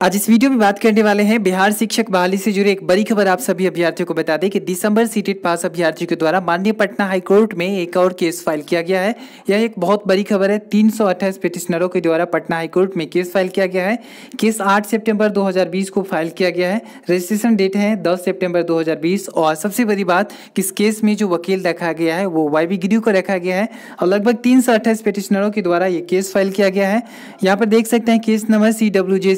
आज इस वीडियो में बात करने वाले हैं बिहार शिक्षक बहाली से जुड़े एक बड़ी खबर आप सभी अभ्यर्थियों को बता दें कि दिसंबर सीटेट पास अभ्यर्थियों के द्वारा माननीय पटना हाईकोर्ट में एक और केस फ़ाइल किया गया है। यह एक बहुत बड़ी खबर है। तीन पिटिशनरों के द्वारा पटना हाईकोर्ट में केस फ़ाइल किया गया है। केस आठ सेप्टेम्बर दो हज़ार बीस को फ़ाइल किया गया है। रजिस्ट्रेशन डेट है दस सेप्टेम्बर दो हज़ार बीस और सबसे बड़ी बात कि इस केस में जो वकील रखा गया है, वो वाई गिरियो को रखा गया है और लगभग तीन पिटिशनरों के द्वारा ये केस फ़ाइल किया गया है। यहाँ पर देख सकते हैं case number C W J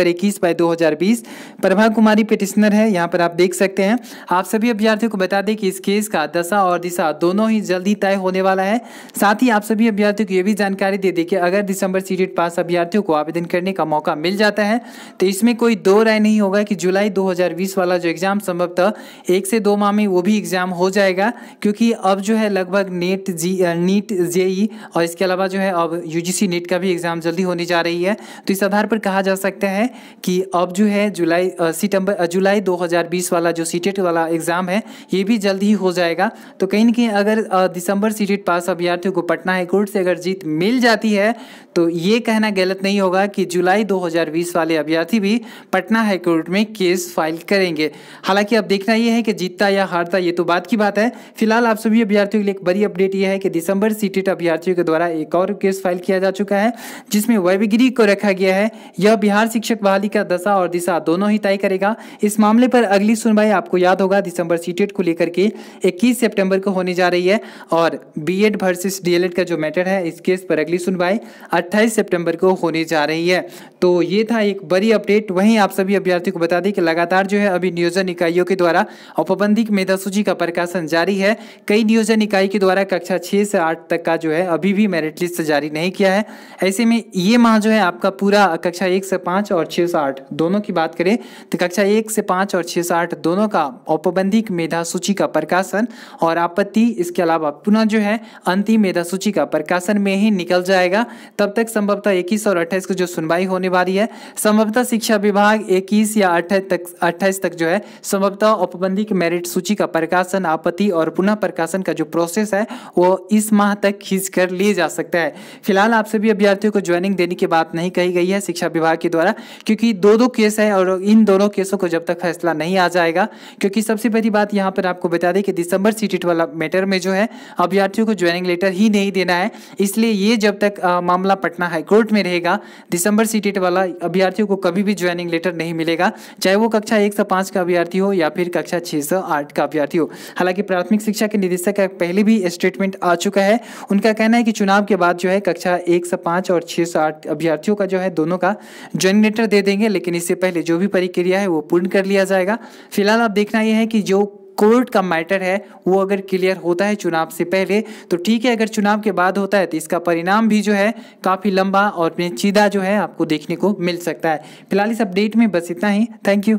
C by दो हज़ार बीस। प्रभा कुमारी पिटिशनर है, यहाँ पर आप देख सकते हैं। आप सभी अभ्यर्थियों को बता दें कि इस केस का दशा और दिशा दोनों ही जल्दी तय होने वाला है। साथ ही आप सभी अभ्यर्थियों को यह भी जानकारी दे दें कि अगर दिसंबर सीटेड पास अभ्यर्थियों को आवेदन करने का मौका मिल जाता है तो इसमें कोई दो राय नहीं होगा कि जुलाई दो हज़ार बीस वाला जो एग्ज़ाम संभवतः एक से दो माह में वो भी एग्ज़ाम हो जाएगा, क्योंकि अब जो है लगभग नेट जी नीट जेई और इसके अलावा जो है अब यूजीसी नेट का भी एग्ज़ाम जल्दी होने जा रही है। तो इस आधार पर कहा जा सकता है कि अब जो है जुलाई सितंबर जुलाई 2020 वाला जो सीटेट वाला एग्ज़ाम है, ये भी जल्द ही हो जाएगा। तो कहीं ना कहीं अगर दिसंबर सीटेट पास अभ्यर्थियों को पटना हाईकोर्ट से अगर जीत मिल जाती है तो ये कहना गलत नहीं होगा कि जुलाई 2020 वाले अभ्यर्थी भी पटना हाईकोर्ट में केस फ़ाइल करेंगे। हालाँकि अब देखना यह है कि जीतता या हारता, ये तो बात की बात है। फ़िलहाल आप सभी अभ्यर्थियों के लिए एक बड़ी अपडेट यह है कि दिसंबर सीटेट अभ्यर्थियों के द्वारा एक और केस फ़ाइल किया जा चुका है, जिसमें वैविगिरी को रखा गया है। यह बिहार शिक्षक बहाली का दशा और दिशा दोनों ही तय करेगा। इस मामले पर अगली सुनवाई आपको याद होगा, दिसंबर सीटेट को लेकर के 21 सितंबर को होने जा रही है और बीएड वर्सेस डीएलएड का जो मैटर है, इस केस पर अगली सुनवाई 28 सितंबर को होने जा रही है। तो ये था एक बड़ी अपडेट वहीं आप सभी अभ्यर्थियों को बता दें कि लगातार जो है अभी नियोजन इकाइयों के द्वारा औपबंधिक मेधा सूची का प्रकाशन जारी है। कई नियोजन इकाई के द्वारा कक्षा छः से आठ तक का जो है अभी भी मेरिट लिस्ट जारी नहीं किया है। ऐसे में ये माह जो है आपका पूरा कक्षा एक से पाँच और छः से आठ, दोनों की बात करें तो कक्षा एक से पाँच और छः से आठ दोनों का औपबंधिक मेधा सूची का प्रकाशन और आपत्ति इसके अलावा पुनः जो है अंतिम मेधा सूची का प्रकाशन में ही निकल जाएगा। तब तक संभवतः इक्कीस और अट्ठाईस को जो सुनवाई होने वाली है, संभवतः शिक्षा विभाग इक्कीस या अट्ठाईस तक अट्ठाईस तक जो है संभवतः औपबंधिक मेरिट सूची का प्रकाशन, आपत्ति और पुनः प्रकाशन का जो प्रोसेस है, वो इस माह तक खींच कर लिए जा सकता है। फ़िलहाल आप सभी अभ्यर्थियों को ज्वाइनिंग देने की बात नहीं कही गई है, शिक्षा विभाग के द्वारा क्योंकि दो दो केस है और इन दोनों केसों को जब तक फैसला नहीं आ जाएगा क्योंकि सबसे पहली बात यहाँ पर आपको बता दें कि दिसंबर सीटेट वाला मैटर में जो है अभ्यर्थियों को ज्वाइनिंग लेटर ही नहीं देना है। इसलिए ये जब तक आ, मामला पटना हाईकोर्ट में रहेगा दिसंबर सीटेट वाला अभ्यर्थियों को कभी भी ज्वाइनिंग लेटर नहीं मिलेगा चाहे वो कक्षा एक से का अभ्यर्थी हो या फिर कक्षा छः से आठ का अभ्यर्थी हो। हालाँकि प्राथमिक शिक्षा के निदेशक का पहले भी स्टेटमेंट आ चुका है। उनका कहना है कि चुनाव के बाद जो है कक्षा एक से पाँच और छः से आठ अभ्यर्थियों का जो है दोनों का ज्वाइनिंग लेटर दे देंगे, लेकिन इससे पहले जो भी प्रक्रिया है वो पूर्ण कर लिया जाएगा। फ़िलहाल आप देखना यह है कि जो कोर्ट का मैटर है, वो अगर क्लियर होता है चुनाव से पहले तो ठीक है, अगर चुनाव के बाद होता है तो इसका परिणाम भी जो है काफ़ी लंबा और पेचीदा जो है आपको देखने को मिल सकता है। फ़िलहाल इस अपडेट में बस इतना ही। Thank you.